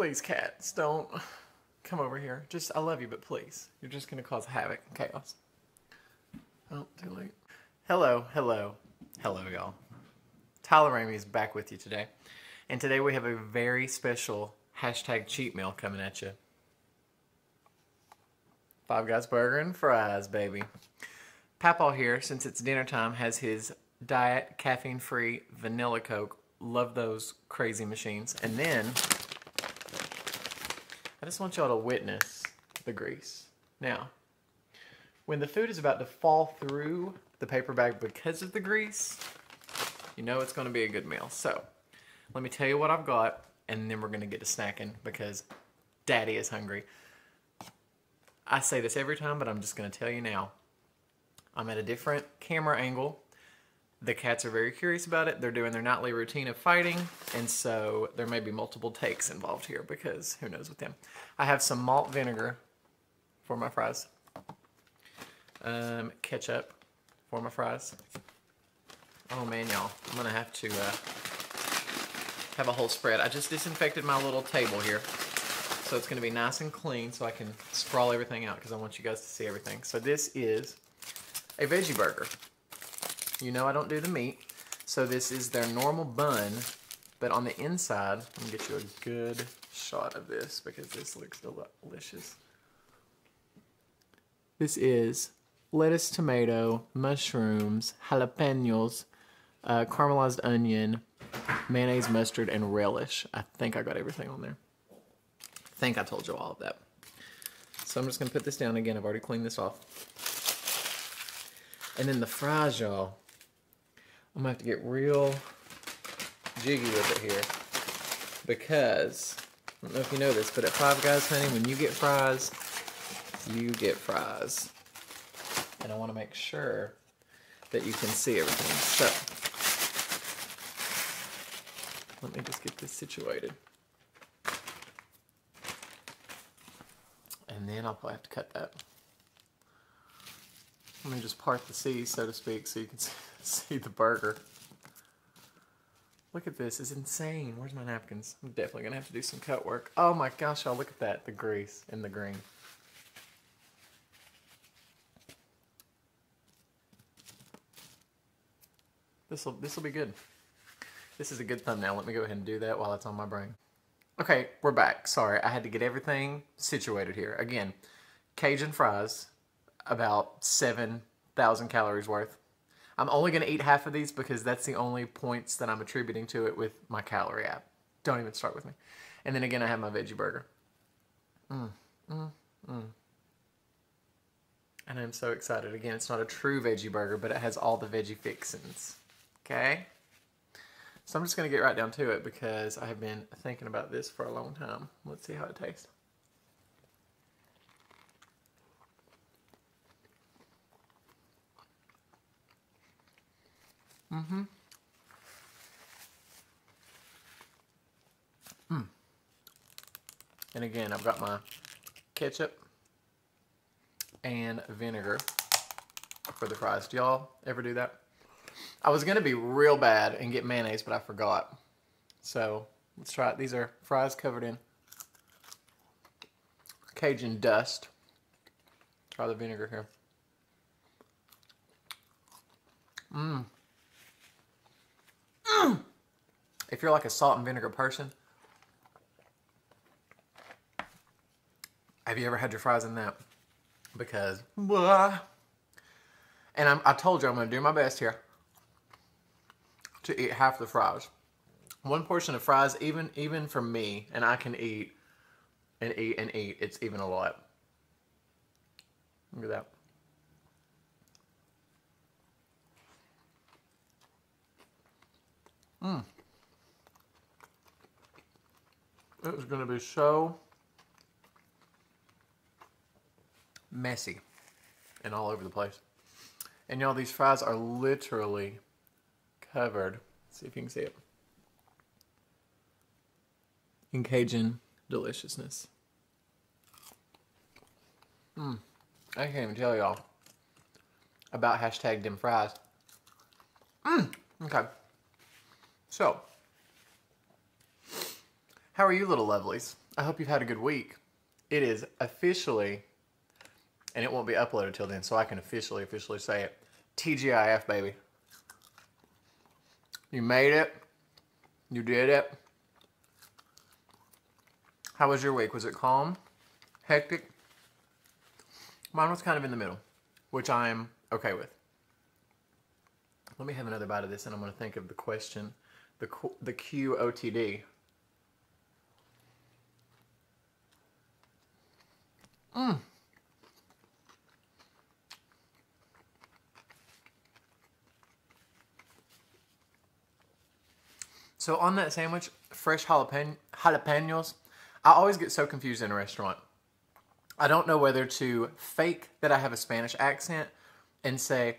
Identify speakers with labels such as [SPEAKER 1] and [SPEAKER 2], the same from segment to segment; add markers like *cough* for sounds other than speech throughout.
[SPEAKER 1] Please, cats, don't come over here. Just, I love you, but please. You're just going to cause havoc and chaos. Oh, too late. Hello, hello, hello, y'all. Tyler Ramey is back with you today. And today we have a very special hashtag cheat meal coming at you. Five Guys Burger and Fries, baby. Papaw here, since it's dinner time, has his diet caffeine-free vanilla Coke. Love those crazy machines. And then, I just want y'all to witness the grease. Now, when the food is about to fall through the paper bag because of the grease, you know it's going to be a good meal. So, let me tell you what I've got, and then we're going to get to snacking because daddy is hungry. I say this every time, but I'm just going to tell you now. I'm at a different camera angle. The cats are very curious about it. They're doing their nightly routine of fighting, and so there may be multiple takes involved here because who knows with them. I have some malt vinegar for my fries. Um, ketchup for my fries. Oh man, y'all, I'm gonna have to uh, have a whole spread. I just disinfected my little table here. So it's gonna be nice and clean so I can sprawl everything out because I want you guys to see everything. So this is a veggie burger. You know I don't do the meat. So this is their normal bun, but on the inside, I'm gonna get you a good shot of this because this looks delicious. This is lettuce, tomato, mushrooms, jalapenos, uh, caramelized onion, mayonnaise, mustard, and relish. I think I got everything on there. I think I told you all of that. So I'm just gonna put this down again. I've already cleaned this off. And then the fries, y'all. I'm gonna have to get real jiggy with it here. Because, I don't know if you know this, but at Five Guys, honey, when you get fries, you get fries. And I wanna make sure that you can see everything. So, let me just get this situated. And then I'll probably have to cut that. Let me just part the sea, so to speak, so you can see *laughs* the burger. Look at this, it's insane. Where's my napkins? I'm definitely gonna have to do some cut work. Oh my gosh, y'all, look at that, the grease and the green. This'll this'll be good. This is a good thumbnail. Let me go ahead and do that while it's on my brain. Okay, we're back. Sorry, I had to get everything situated here. Again, Cajun fries, about 7,000 calories worth. I'm only going to eat half of these because that's the only points that I'm attributing to it with my calorie app. Don't even start with me. And then again, I have my veggie burger. Mmm, mmm, mmm. And I'm so excited. Again, it's not a true veggie burger, but it has all the veggie fixins. Okay? So I'm just going to get right down to it because I have been thinking about this for a long time. Let's see how it tastes. Mm-hmm. Mm. And again, I've got my ketchup and vinegar for the fries. Do y'all ever do that? I was going to be real bad and get mayonnaise, but I forgot. So let's try it. These are fries covered in Cajun dust. Try the vinegar here. Mmm. If you're like a salt and vinegar person, have you ever had your fries in that? Because, blah. And I'm, I told you I'm going to do my best here to eat half the fries. One portion of fries, even even for me, and I can eat and eat and eat, it's even a lot. Look at that. Mmm. It was going to be so messy and all over the place. And y'all, these fries are literally covered. Let's see if you can see it. In Cajun deliciousness. Mmm. I can't even tell y'all about hashtag dim fries. Mmm. Okay. So, how are you little lovelies? I hope you've had a good week. It is officially, and it won't be uploaded till then, so I can officially, officially say it. TGIF, baby. You made it. You did it. How was your week? Was it calm? Hectic? Mine was kind of in the middle, which I'm okay with. Let me have another bite of this, and I'm going to think of the question, the the QOTD. Mmm. So on that sandwich, fresh jalapeno, jalapenos. I always get so confused in a restaurant. I don't know whether to fake that I have a Spanish accent and say,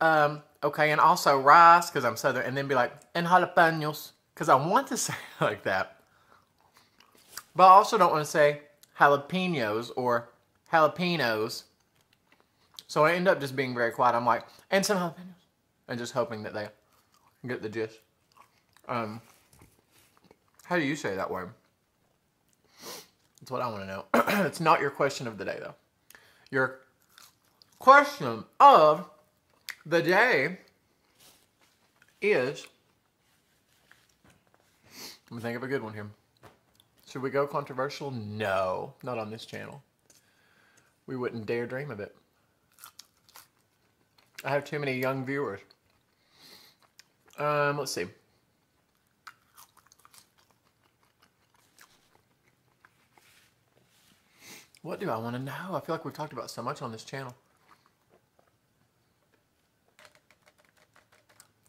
[SPEAKER 1] um, okay, and also rice, because I'm Southern, and then be like, and jalapenos, because I want to *laughs* say like that. But I also don't want to say jalapenos or jalapenos. So I end up just being very quiet. I'm like, and some jalapenos. And just hoping that they get the gist. Um, how do you say that word? That's what I want to know. *clears throat* it's not your question of the day, though. Your question of the day is. Let me think of a good one here. Should we go controversial? No, not on this channel. We wouldn't dare dream of it. I have too many young viewers. Um, let's see. What do I want to know? I feel like we've talked about so much on this channel.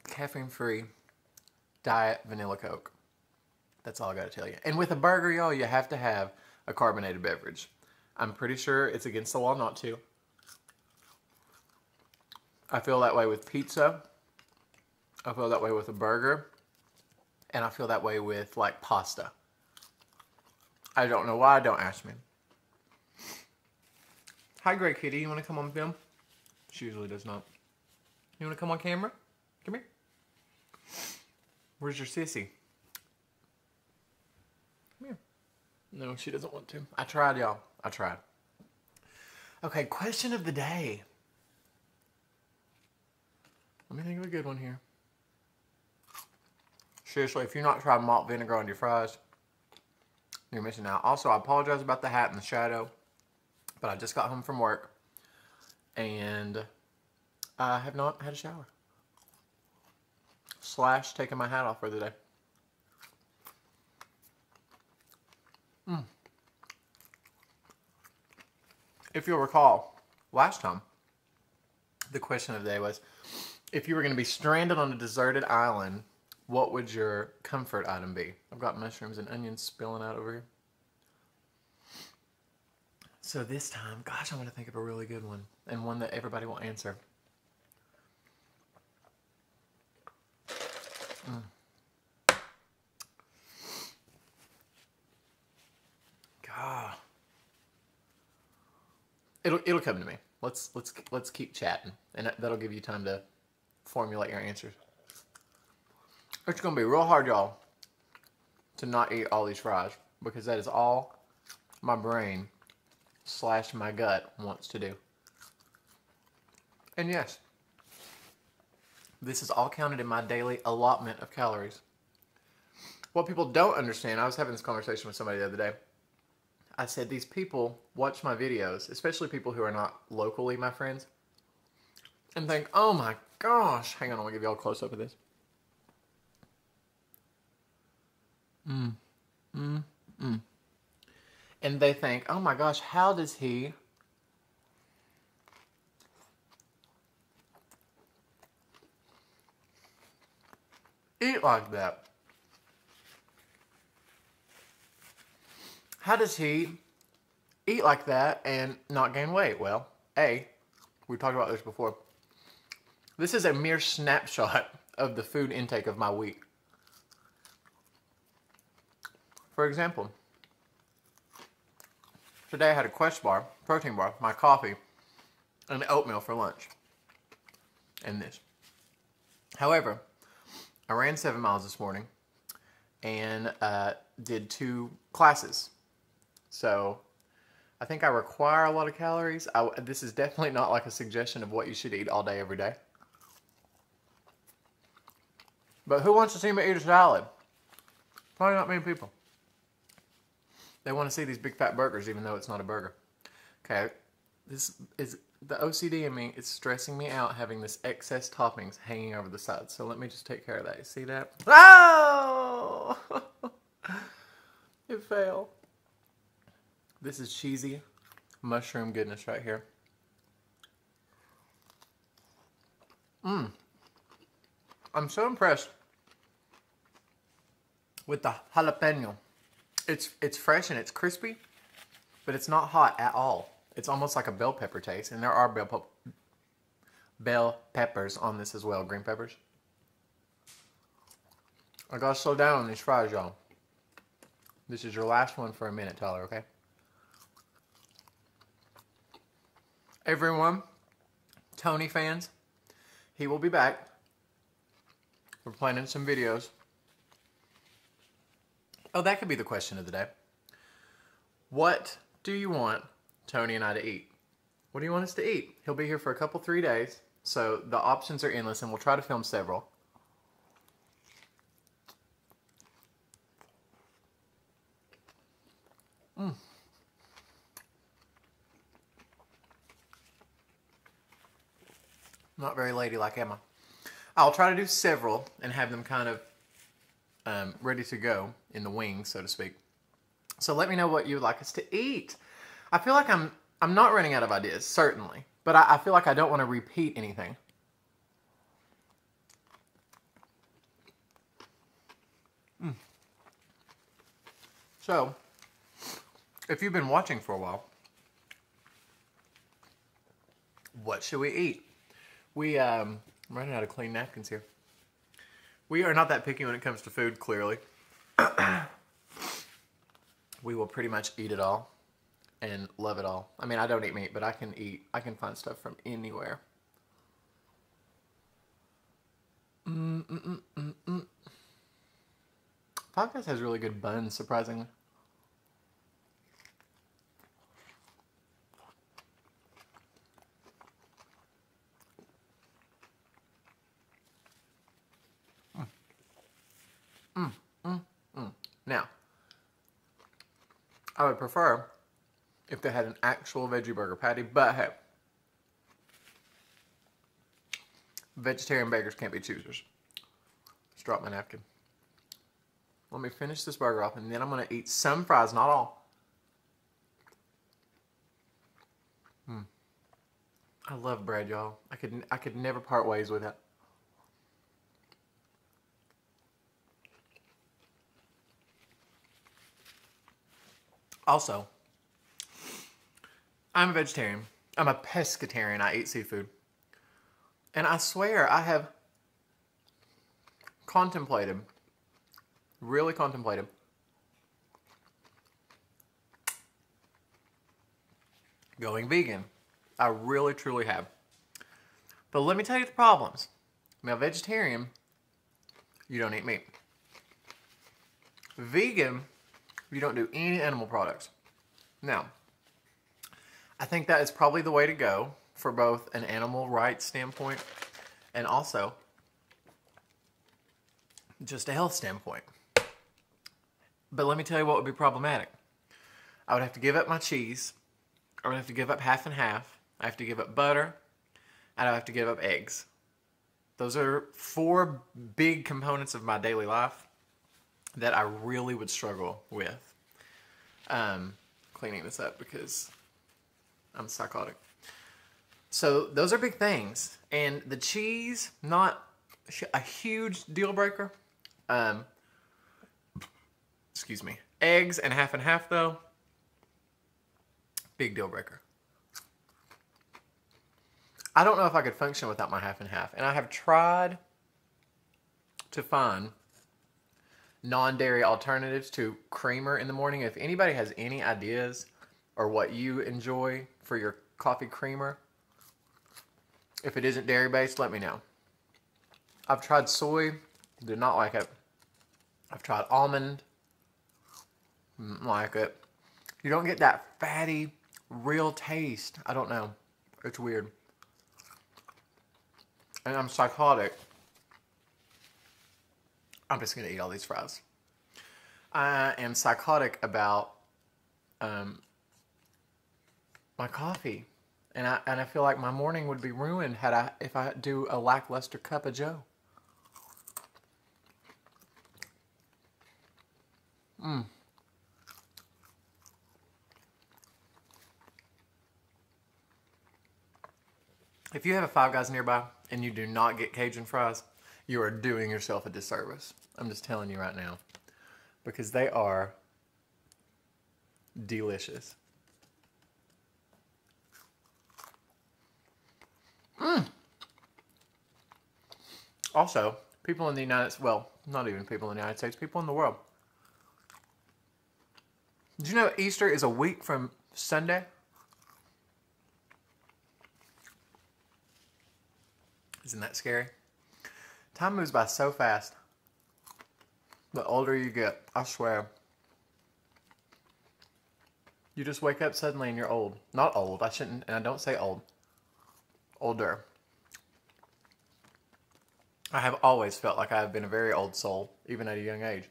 [SPEAKER 1] Caffeine-free diet vanilla Coke. That's all I got to tell you. And with a burger, y'all, you have to have a carbonated beverage. I'm pretty sure it's against the law not to. I feel that way with pizza. I feel that way with a burger. And I feel that way with, like, pasta. I don't know why. Don't ask me. Hi, Great Kitty. You want to come on film? She usually does not. You want to come on camera? Come here. Where's your sissy? Come here. No, she doesn't want to. I tried, y'all. I tried. Okay, question of the day. Let me think of a good one here. Seriously, if you're not trying malt vinegar on your fries, you're missing out. Also, I apologize about the hat and the shadow. But I just got home from work and I have not had a shower. Slash taking my hat off for the day. If you'll recall, last time, the question of the day was, if you were going to be stranded on a deserted island, what would your comfort item be? I've got mushrooms and onions spilling out over here. So this time, gosh, I'm going to think of a really good one and one that everybody will answer. Mm. It'll it'll come to me. Let's let's let's keep chatting, and that'll give you time to formulate your answers. It's gonna be real hard, y'all, to not eat all these fries because that is all my brain slash my gut wants to do. And yes, this is all counted in my daily allotment of calories. What people don't understand, I was having this conversation with somebody the other day. I said, these people watch my videos, especially people who are not locally my friends, and think, oh my gosh. Hang on, to give you all a close up of this. Mmm. Mmm. Mmm and they think, oh my gosh, how does he eat like that? How does he eat like that and not gain weight? Well, A, we talked about this before. This is a mere snapshot of the food intake of my week. For example, Today I had a Quest bar, protein bar, my coffee, and oatmeal for lunch. And this. However, I ran seven miles this morning, and uh, did two classes. So I think I require a lot of calories. I, this is definitely not like a suggestion of what you should eat all day, every day. But who wants to see me eat a salad? Probably not many people. They want to see these big fat burgers, even though it's not a burger. Okay, this is the OCD in me. It's stressing me out having this excess toppings hanging over the sides. So let me just take care of that. You see that? *laughs* Oh! *laughs* it fell. This is cheesy mushroom goodness right here. Mmm. I'm so impressed with the jalapeno. It's it's fresh and it's crispy, but it's not hot at all. It's almost like a bell pepper taste, and there are bell, pe bell peppers on this as well, green peppers. I gotta slow down on these fries, y'all. This is your last one for a minute, Tyler, okay? Everyone, Tony fans, he will be back. We're planning some videos. Oh, that could be the question of the day. What do you want Tony and I to eat? What do you want us to eat? He'll be here for a couple, three days. So the options are endless, and we'll try to film several. Not very ladylike, am I? I'll try to do several and have them kind of um, ready to go in the wings, so to speak. So let me know what you would like us to eat. I feel like I'm I'm not running out of ideas, certainly, but I, I feel like I don't want to repeat anything. Mm. So, if you've been watching for a while, what should we eat? We, um, I'm running out of clean napkins here. We are not that picky when it comes to food, clearly. *clears throat* we will pretty much eat it all and love it all. I mean, I don't eat meat, but I can eat, I can find stuff from anywhere. Mm -mm -mm Podcast has really good buns, surprisingly. Mm, mm, mm. Now, I would prefer if they had an actual veggie burger patty, but hey, vegetarian bakers can't be choosers. Just drop my napkin. Let me finish this burger off, and then I'm going to eat some fries, not all. Mm. I love bread, y'all. I could I could never part ways with it. Also, I'm a vegetarian. I'm a pescatarian. I eat seafood. And I swear I have contemplated, really contemplated, going vegan. I really, truly have. But let me tell you the problems. Now, vegetarian, you don't eat meat. Vegan, you don't do any animal products. Now, I think that is probably the way to go for both an animal rights standpoint and also just a health standpoint. But let me tell you what would be problematic. I would have to give up my cheese. I would have to give up half and half. I have to give up butter. And I have to give up eggs. Those are four big components of my daily life that I really would struggle with um, cleaning this up because I'm psychotic. So those are big things. And the cheese, not a huge deal breaker. Um, excuse me. Eggs and half and half though, big deal breaker. I don't know if I could function without my half and half. And I have tried to find non-dairy alternatives to creamer in the morning. If anybody has any ideas or what you enjoy for your coffee creamer, if it isn't dairy based, let me know. I've tried soy, did not like it. I've tried almond. Like it. You don't get that fatty, real taste. I don't know. It's weird. And I'm psychotic. I'm just gonna eat all these fries. I am psychotic about um, my coffee, and I and I feel like my morning would be ruined had I if I do a lackluster cup of Joe. Mmm. If you have a Five Guys nearby and you do not get Cajun fries, you are doing yourself a disservice. I'm just telling you right now. Because they are delicious. Mmm. Also, people in the United States, well, not even people in the United States, people in the world. Did you know Easter is a week from Sunday? Isn't that scary? Time moves by so fast. The older you get, I swear. You just wake up suddenly and you're old. Not old, I shouldn't, and I don't say old. Older. I have always felt like I have been a very old soul, even at a young age.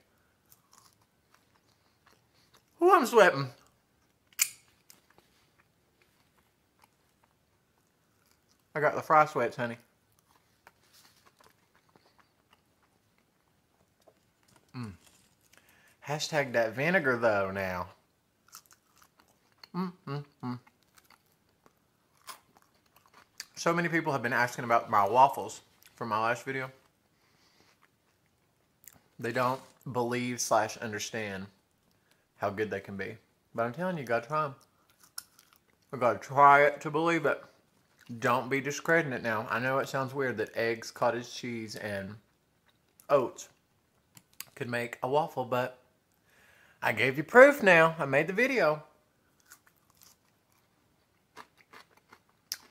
[SPEAKER 1] Oh, I'm sweating. I got the fry sweats, honey. Hashtag that vinegar though now. Mm, mm, mm. So many people have been asking about my waffles from my last video. They don't believe slash understand how good they can be. But I'm telling you, you gotta try them. You gotta try it to believe it. Don't be discrediting it now. I know it sounds weird that eggs, cottage cheese, and oats could make a waffle, but I gave you proof now. I made the video.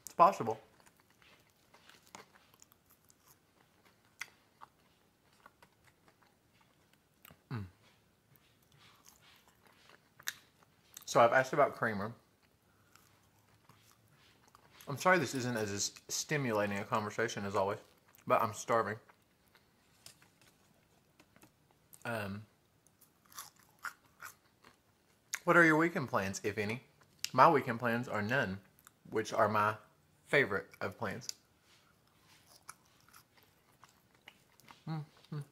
[SPEAKER 1] It's possible. Mm. So I've asked about creamer. I'm sorry this isn't as stimulating a conversation as always, but I'm starving. Um, what are your weekend plans, if any? My weekend plans are none, which are my favorite of plans. Mm -hmm.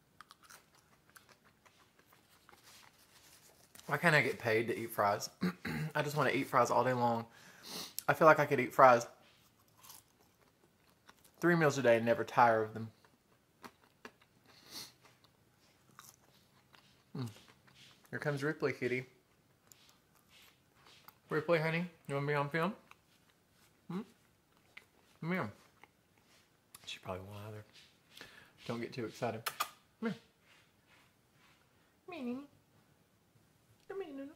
[SPEAKER 1] Why can't I get paid to eat fries? *clears throat* I just want to eat fries all day long. I feel like I could eat fries three meals a day and never tire of them. Here comes Ripley, kitty. Ripley, honey, you want to be on film? Hmm? Come here. She probably won't either. Don't get too excited. Come here. Come here, Come.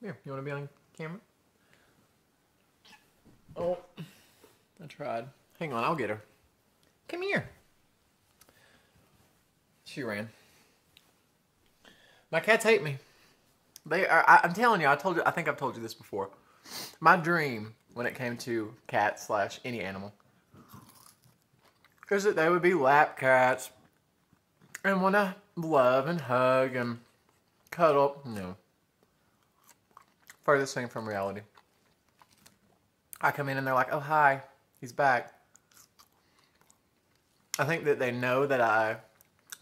[SPEAKER 1] Here, you want to be on camera? Oh, I tried. Hang on, I'll get her. Come here. She ran. My cats hate me. They are. I, am telling you. I told you. I think I've told you this before. My dream when it came to cats slash any animal is that they would be lap cats and want to love and hug and cuddle. No. Furthest thing from reality. I come in and they're like, "Oh hi, he's back." I think that they know that I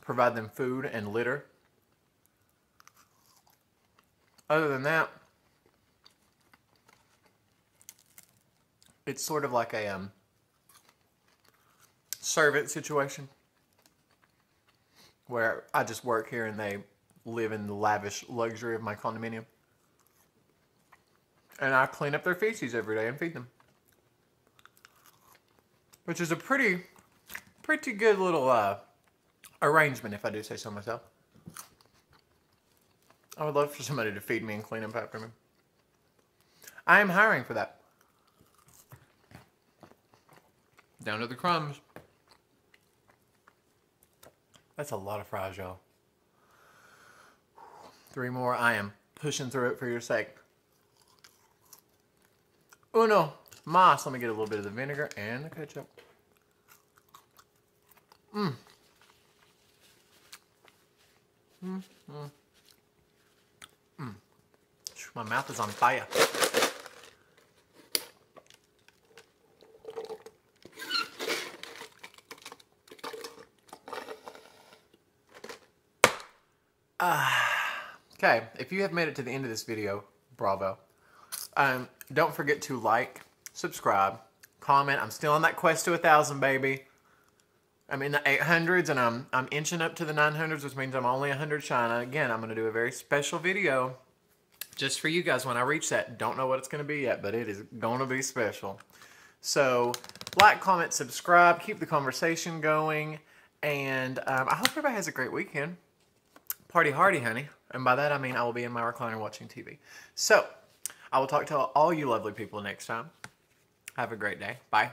[SPEAKER 1] provide them food and litter other than that, it's sort of like a um, servant situation where I just work here and they live in the lavish luxury of my condominium. And I clean up their feces every day and feed them. Which is a pretty, pretty good little uh, arrangement, if I do say so myself. I would love for somebody to feed me and clean up after me. I am hiring for that. Down to the crumbs. That's a lot of fries, y'all. Three more. I am pushing through it for your sake. Oh, Uno mas. Let me get a little bit of the vinegar and the ketchup. Mmm. Mmm. Mmm. My mouth is on fire. Okay, if you have made it to the end of this video, bravo. Um, don't forget to like, subscribe, comment. I'm still on that quest to a thousand, baby. I'm in the 800s and I'm I'm inching up to the 900s, which means I'm only 100 China. Again, I'm gonna do a very special video just for you guys when I reach that. Don't know what it's gonna be yet, but it is gonna be special. So, like, comment, subscribe, keep the conversation going, and um, I hope everybody has a great weekend. Party hardy, honey. And by that I mean I will be in my recliner watching TV. So, I will talk to all you lovely people next time. Have a great day. Bye.